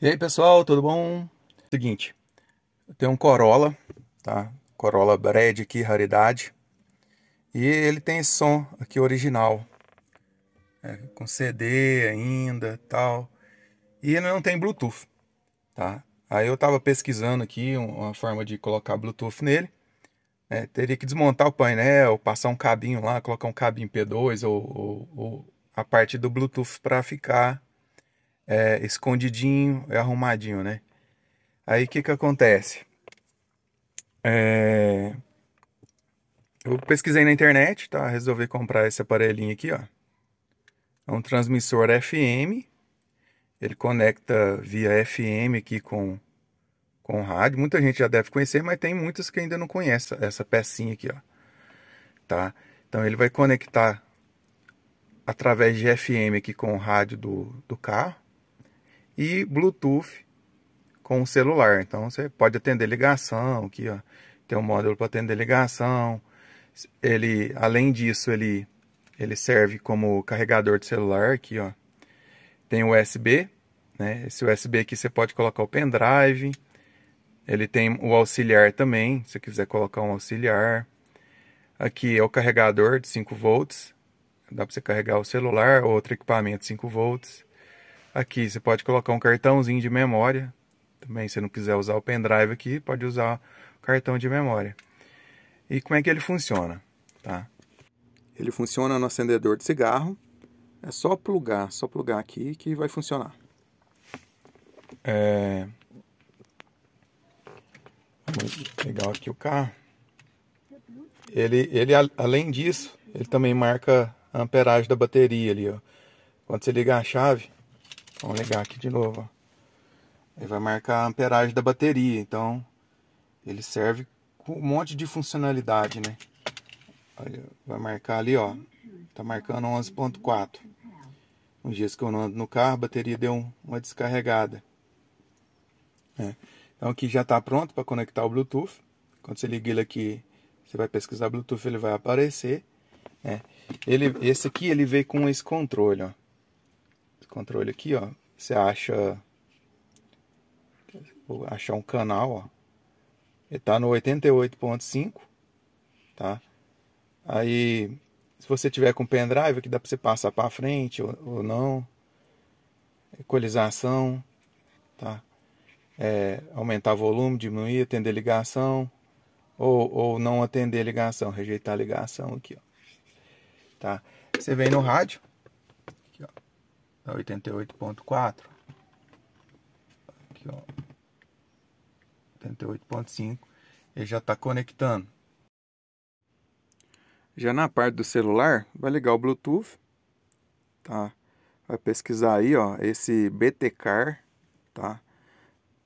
E aí pessoal, tudo bom? Seguinte, eu tenho um Corolla, tá? Corolla Bred aqui, raridade. E ele tem esse som aqui original. É, com CD ainda, tal. E ele não tem Bluetooth, tá? Aí eu tava pesquisando aqui uma forma de colocar Bluetooth nele. É, teria que desmontar o painel, passar um cabinho lá, colocar um cabinho P2 ou, ou, ou a parte do Bluetooth para ficar é, escondidinho arrumadinho, né? Aí o que que acontece? É... Eu pesquisei na internet, tá? Resolvi comprar esse aparelhinho aqui, ó. É um transmissor FM. Ele conecta via FM aqui com, com rádio. Muita gente já deve conhecer, mas tem muitos que ainda não conhecem essa pecinha aqui, ó. Tá? Então ele vai conectar através de FM aqui com o rádio do, do carro e Bluetooth com o celular. Então você pode atender ligação, aqui ó, tem um módulo para atender ligação. Ele, além disso, ele ele serve como carregador de celular aqui, ó. Tem USB, né? Esse USB aqui você pode colocar o pendrive. Ele tem o auxiliar também, se você quiser colocar um auxiliar. Aqui é o carregador de 5 volts. Dá para você carregar o celular ou outro equipamento 5 volts. Aqui você pode colocar um cartãozinho de memória. Também, se não quiser usar o pendrive aqui, pode usar o cartão de memória. E como é que ele funciona? Tá? Ele funciona no acendedor de cigarro. É só plugar, só plugar aqui que vai funcionar. É... Vamos pegar aqui o carro. Ele, ele, além disso, ele também marca a amperagem da bateria ali, ó. Quando você ligar a chave, Vamos ligar aqui de novo. Ele vai marcar a amperagem da bateria. Então, ele serve com um monte de funcionalidade, né? Vai marcar ali, ó. Tá marcando 11.4. Nos dias que eu não ando no carro, a bateria deu uma descarregada. É. Então aqui já está pronto para conectar o Bluetooth. Quando você liga ele aqui, você vai pesquisar Bluetooth, ele vai aparecer. É. Ele, esse aqui ele veio com esse controle, ó controle aqui, ó, você acha vou achar um canal, ó. Ele tá no 88.5, tá? Aí, se você tiver com pendrive, que dá para você passar para frente ou, ou, não. Equalização, tá? É, aumentar volume, diminuir, atender ligação ou, ou não atender ligação, rejeitar ligação aqui, ó. Tá? Você vem no rádio, 88.4 aqui ó. 88.5 ele já está conectando. Já na parte do celular vai ligar o Bluetooth tá? Vai pesquisar aí ó esse BTCar tá?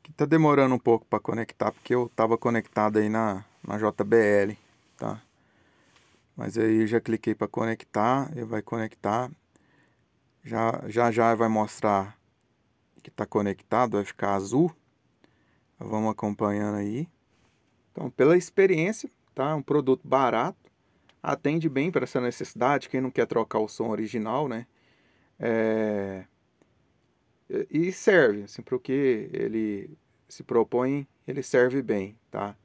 Que tá demorando um pouco para conectar porque eu tava conectado aí na na JBL tá? Mas aí já cliquei para conectar ele vai conectar já já, já vai mostrar que está conectado, vai ficar azul. Vamos acompanhando aí. Então, pela experiência, tá? É um produto barato, atende bem para essa necessidade. Quem não quer trocar o som original, né? É... E serve, assim, para o que ele se propõe, ele serve bem, tá?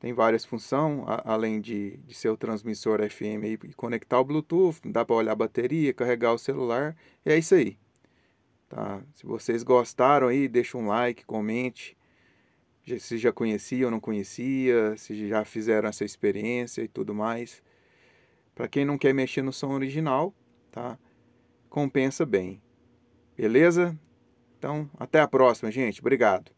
Tem várias funções, além de, de ser o transmissor FM e conectar o Bluetooth, dá para olhar a bateria, carregar o celular, e é isso aí. Tá? Se vocês gostaram aí, deixa um like, comente. Se já conhecia ou não conhecia, se já fizeram essa experiência e tudo mais. Para quem não quer mexer no som original, tá? Compensa bem. Beleza? Então, até a próxima, gente. Obrigado.